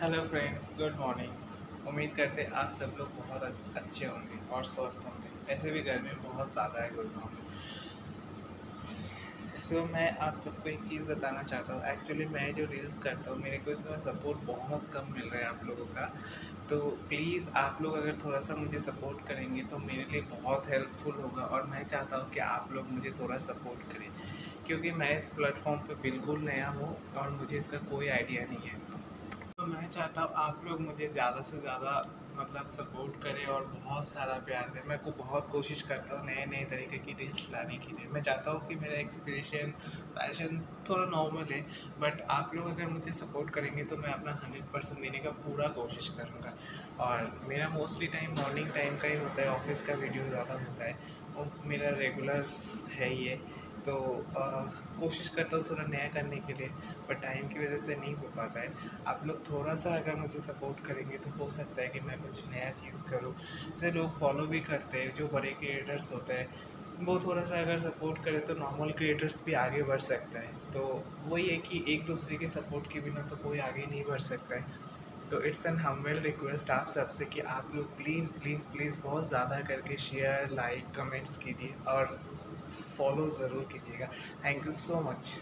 Hello friends good morning उम्मीद करते हैं आप सब लोग बहुत अच्छे होंगे और स्वस्थ होंगे। ऐसे भी गर्मी बहुत ज़्यादा है गुड़गांव में सो so, मैं आप सबको एक चीज़ बताना चाहता हूँ। एक्चुअली मैं जो रील्स करता हूँ मेरे को इसमें सपोर्ट बहुत कम मिल रहा है आप लोगों का। तो प्लीज़ आप लोग अगर थोड़ा सा मुझे सपोर्ट करेंगे तो मेरे लिए बहुत हेल्पफुल होगा और मैं चाहता हूँ कि आप लोग मुझे थोड़ा सपोर्ट करें। क्योंकि मैं इस प्लेटफॉर्म पे बिल्कुल नया हूँ और मुझे इसका कोई आइडिया नहीं है। मैं चाहता हूँ, आप लोग मुझे ज़्यादा से ज़्यादा मतलब सपोर्ट करें और बहुत सारा प्यार दें। मैं को बहुत कोशिश करता हूँ नए नए तरीके की रील्स लाने के लिए। मैं चाहता हूँ कि मेरा एक्सप्रेशन फ़ैशन थोड़ा नॉर्मल है बट आप लोग अगर मुझे सपोर्ट करेंगे तो मैं अपना हंड्रेड परसेंट देने का पूरा कोशिश करूँगा। और मेरा मोस्टली टाइम मॉर्निंग टाइम का ही होता है ऑफ़िस का वीडियो ज़्यादा होता है, और मेरा रेगुलर है ये तो कोशिश करता हूँ थोड़ा नया करने के लिए, पर टाइम की वजह से नहीं हो पाता है। आप लोग थोड़ा सा अगर मुझे सपोर्ट करेंगे तो हो सकता है कि मैं कुछ नया चीज़ करूँ। जैसे लोग फॉलो भी करते हैं, जो बड़े क्रिएटर्स होते हैं, वो थोड़ा सा अगर सपोर्ट करें तो नॉर्मल क्रिएटर्स भी आगे बढ़ सकता है। तो वही है कि एक दूसरे के सपोर्ट के बिना तो कोई आगे नहीं बढ़ सकता है। तो इट्स एन हमेल रिक्वेस्ट आप सबसे कि आप लोग प्लीज़ प्लीज़ प्लीज़ बहुत ज़्यादा करके शेयर लाइक कमेंट्स कीजिए और फॉलो ज़रूर कीजिएगा। Thank you so much